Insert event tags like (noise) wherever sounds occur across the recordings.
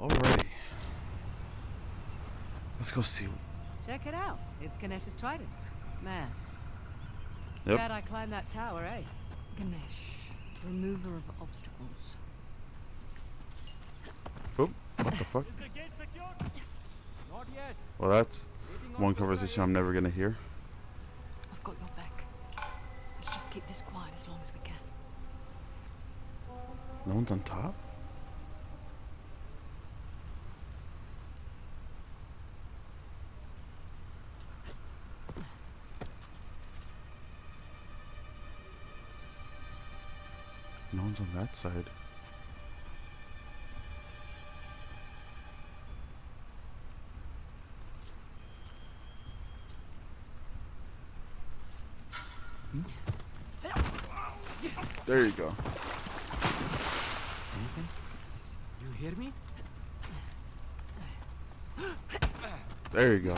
Alrighty. Let's go see. Check it out. It's Ganesh's trident. Man. Yep. Glad I climbed that tower, eh? Ganesh, remover of obstacles. Oh, what the fuck? Is the gate secured? Not yet. Well, that's Waiting one conversation I'm never gonna hear. I've got your back. Let's just keep this quiet as long as we can. No one's on top? On that side. Hmm? There you go. Anything? You hear me? There you go.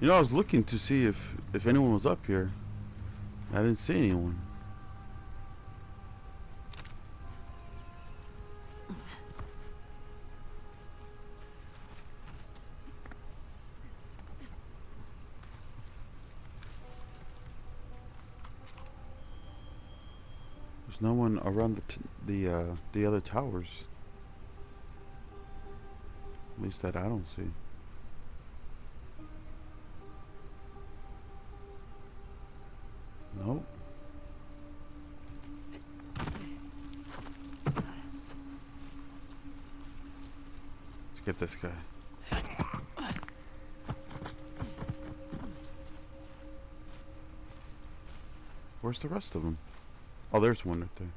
You know, I was looking to see if if anyone was up here. I didn't see anyone. No one around the the uh, the other towers. At least that I don't see. Nope. Let's get this guy. Where's the rest of them? Oh, there's one right there.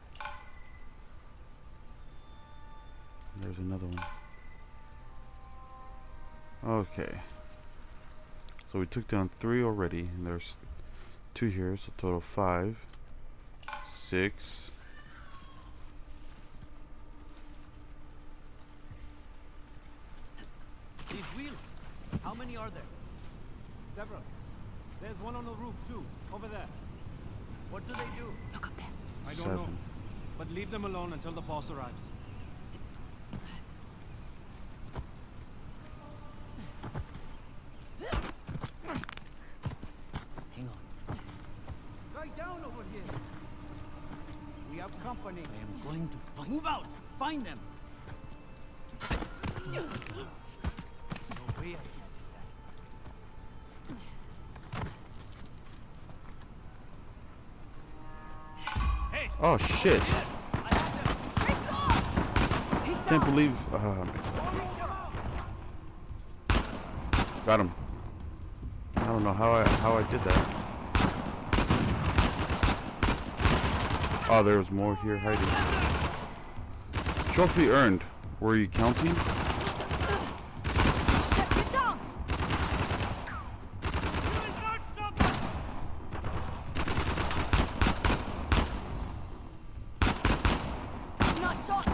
There's another one. Okay. So we took down three already, and there's two here, so total five, six. These wheels. How many are there? Several. There's one on the roof too, over there. What do they do? Look up there. I don't know. But leave them alone until the boss arrives. Hang on. Guy down over here. We have company. I am going to find. Move out! Find them. No way Oh shit! Can't believe. Uh, got him. I don't know how I how I did that. Oh, there was more here hiding. Trophy earned. Were you counting? Get down! Nice shot!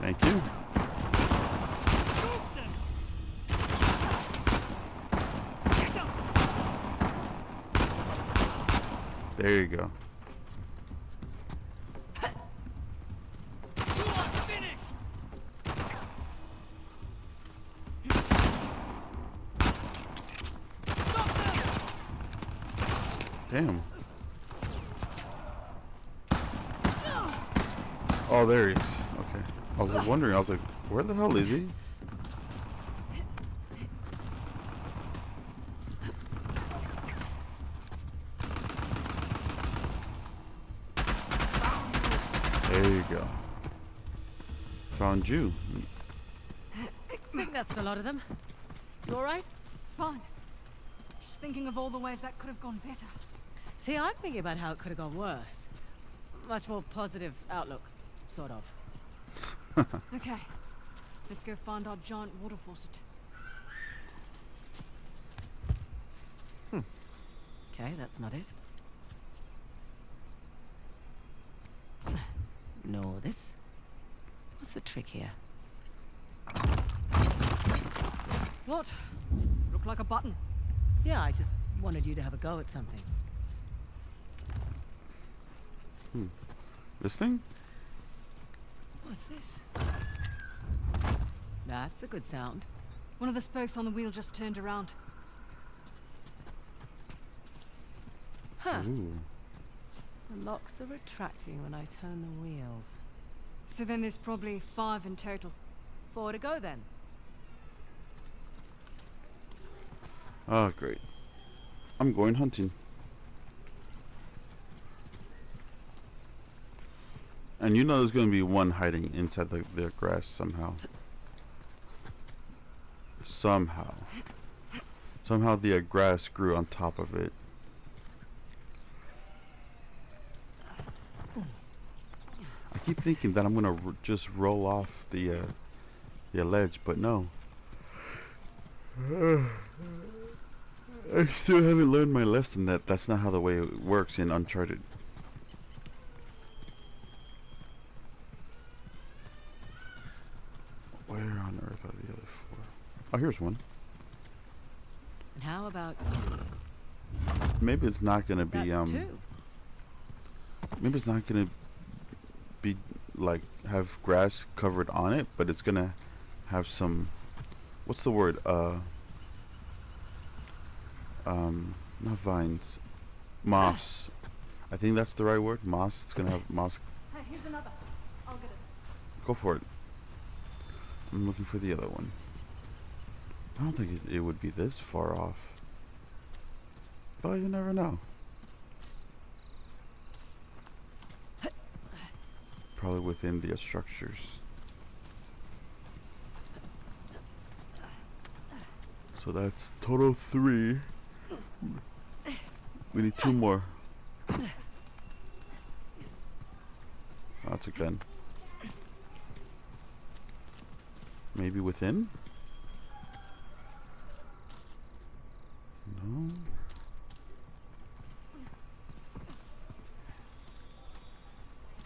Thank you. There you go. Damn. Oh, there he is. Okay. I was wondering. I was like, where the hell is he? There you go. Found you. I think that's a lot of them. You alright? Fine. Just thinking of all the ways that could have gone better. See, I'm thinking about how it could have gone worse. Much more positive outlook, sort of. (laughs) Okay. Let's go find our giant water faucet. Hmm. Okay, that's not it. No, this. What's the trick here? What? Look like a button. Yeah, I just wanted you to have a go at something. Hmm. This thing? What's this? That's a good sound. One of the spokes on the wheel just turned around. Huh. Ooh. The locks are retracting when I turn the wheels. So then there's probably five in total. Four to go then. Oh, great. I'm going hunting. And you know there's going to be one hiding inside the, the grass somehow. Somehow. Somehow the uh, grass grew on top of it. Keep thinking that I'm going to just roll off the, uh, the ledge, but no. (sighs) I still haven't learned my lesson that that's not how the way it works in Uncharted. Where on earth are the other four? Oh, here's one. How about Maybe it's not gonna that's be um. two? Maybe it's not gonna be like have grass covered on it, but it's gonna have some. What's the word? Uh. Um, not vines, moss. (laughs) I think that's the right word. Moss. It's gonna have moss. Hey, here's another. I'll get it. Go for it. I'm looking for the other one. I don't think it, it would be this far off. But you never know. Probably within the structures. So that's total three. We need two more. That's a gun. Maybe within? No.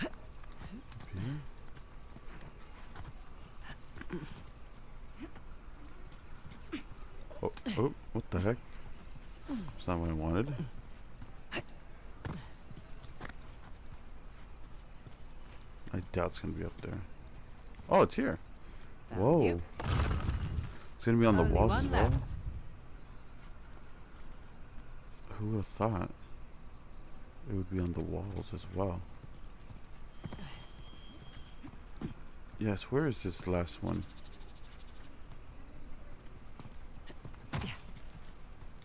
Up here? Oh, oh, what the heck? That's not what I wanted. I doubt it's gonna be up there. Oh, it's here. Found Whoa. you. It's gonna be on the walls as well. left. Who would have thought it would be on the walls as well? Yes, where is this last one?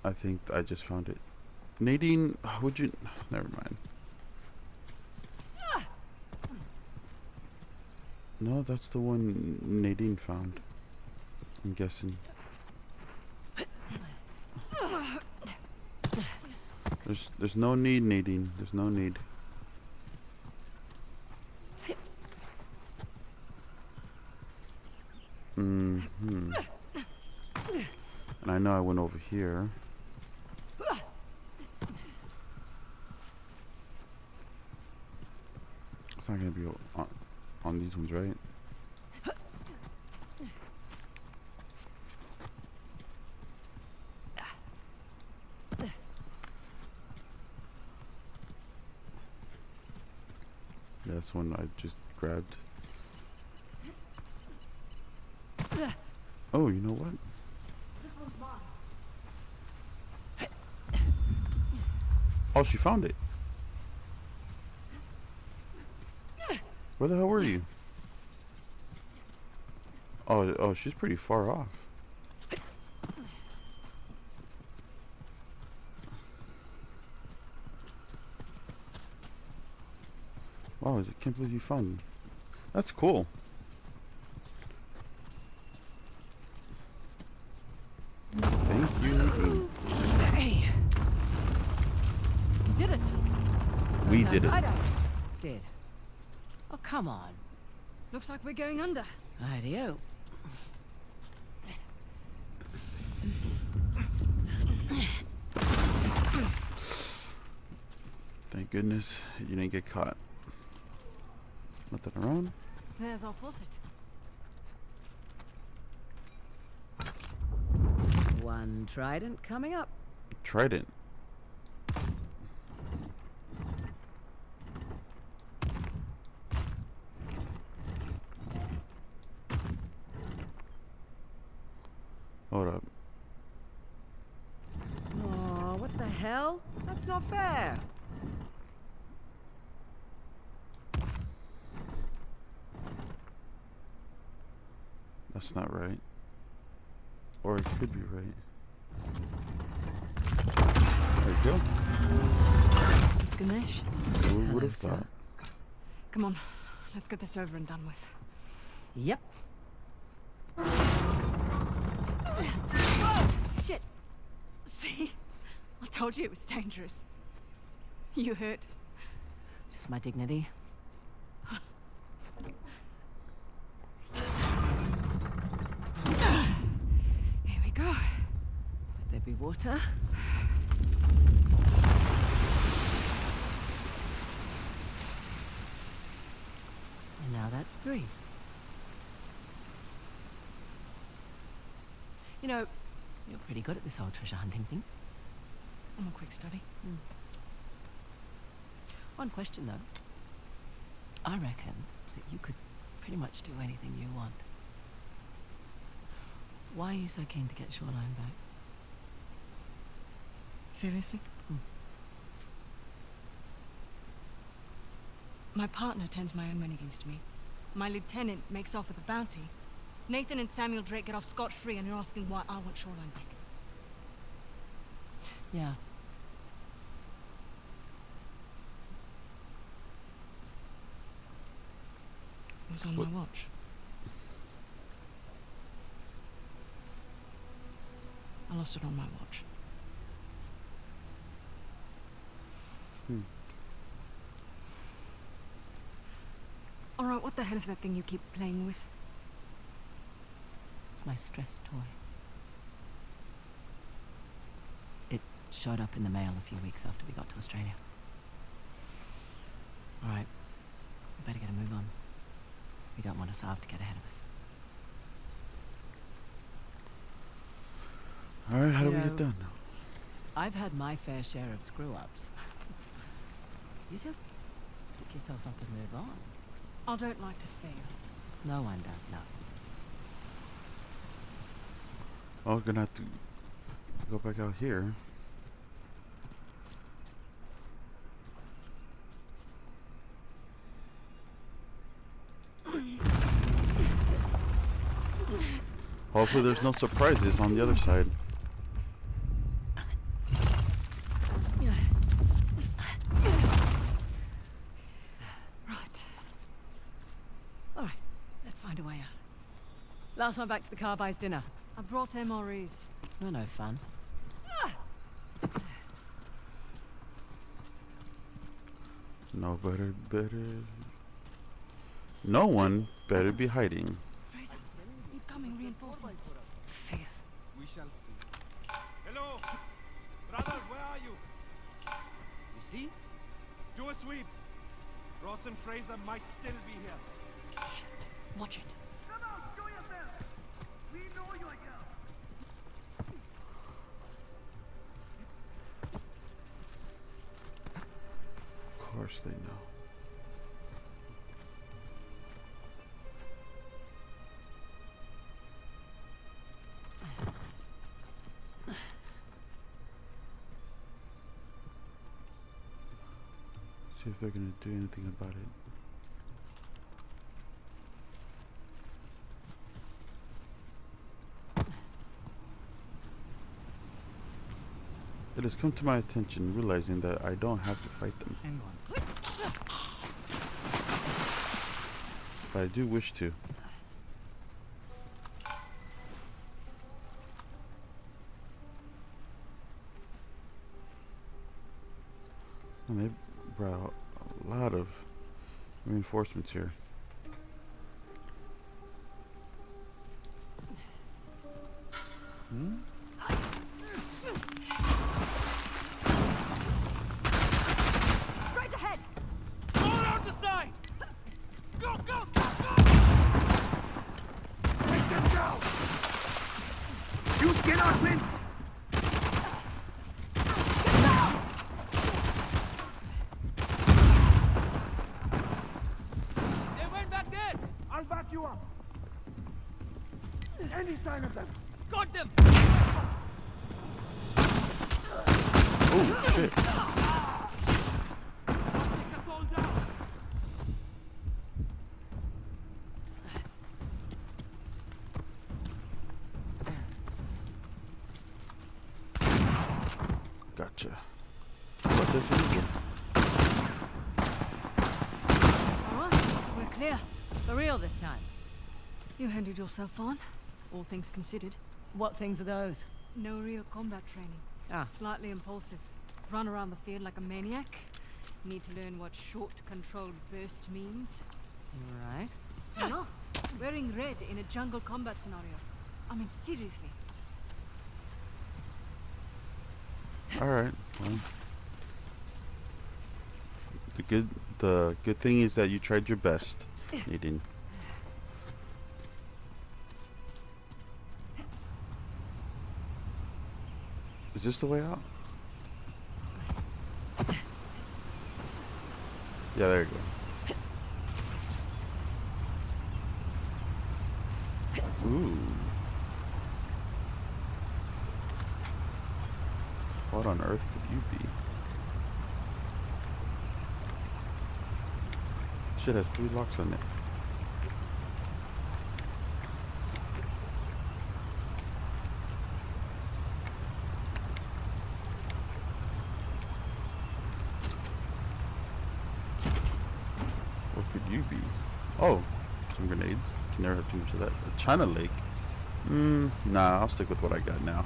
I think I just found it. Nadine, would you? Never mind. No, that's the one Nadine found. I'm guessing. There's there's no need, Nadine. There's no need. hmm And I know I went over here. It's not gonna be on, on these ones, right? That's one I just grabbed. Oh, you know what? Oh, she found it. Where the hell were you? Oh, oh, she's pretty far off. Wow, I can't believe you found me. That's cool. Thank you. Nadine. Hey. You did it. We Well did it. done. I did. Oh, come on. Looks like we're going under. Ideo. Thank goodness you didn't get caught. Nothing around. There's our faucet. One trident coming up. Trident. Hold up. Oh, what the hell? That's not fair. That's not right. Or it could be right. There you go. It's Ganesh. Who would have sir. thought? Come on, let's get this over and done with. Yep. Shit! See? I told you it was dangerous. You hurt? Just my dignity. Here we go. Would there be water? And now that's three. You know, you're pretty good at this whole treasure hunting thing. I'm a quick study. One question though. I reckon that you could pretty much do anything you want. Why are you so keen to get Shoreline back? Seriously? Hmm. My partner turns my own men against me. My lieutenant makes off with a bounty. Nathan and Samuel Drake get off scot-free and you're asking why I want Shoreline back. Yeah. It was on What- my watch. I lost it on my watch. Hmm. Alright, what the hell is that thing you keep playing with? It's my stress toy. Showed up in the mail a few weeks after we got to Australia. Alright. We better get a move on. We don't want Asav to get ahead of us. Alright, how do we You get know- now? I've had my fair share of screw ups. (laughs) you just pick yourself up and move on. I don't like to fail. No one does love. Oh, gonna have to go back out here. Hopefully there's no surprises on the other side. Right. Alright, let's find a way out. Last one back to the car buys dinner. I brought MREs. No, no fun. No better, better. No one better be hiding. Frazer, incoming reinforcements. Figures. We shall see. Hello! Brothers, where are you? You see? Do a sweep. Ross and Frazer might still be here. Watch it. Come out, show yourself! We know you are here! Of course they know. See if they're gonna do anything about it. It has come to my attention realizing that I don't have to fight them, but I do wish to. And they brought a lot of reinforcements here. Hmm? Straight ahead! Go around the side! Go, go, go, go! Take them down! You cannot win! They went back there! I'll back you up! Any sign of them! Got them! Oh shit! Gotcha. What does it do? All right, we're clear. For real this time. You handled yourself on, all things considered. What things are those? No real combat training. Ah, Slightly impulsive. Run around the field like a maniac. Need to learn what short, controlled burst means. right. no, wearing red in a jungle combat scenario. I mean, seriously. Alright, well. The good the good thing is that you tried your best, Nadine. Is this the way out? Yeah, there you go. Ooh. What on earth could you be? Shit has three locks on it. What could you be? Oh, some grenades. Can never have too much of that. A China Lake. Hmm, nah, I'll stick with what I got now.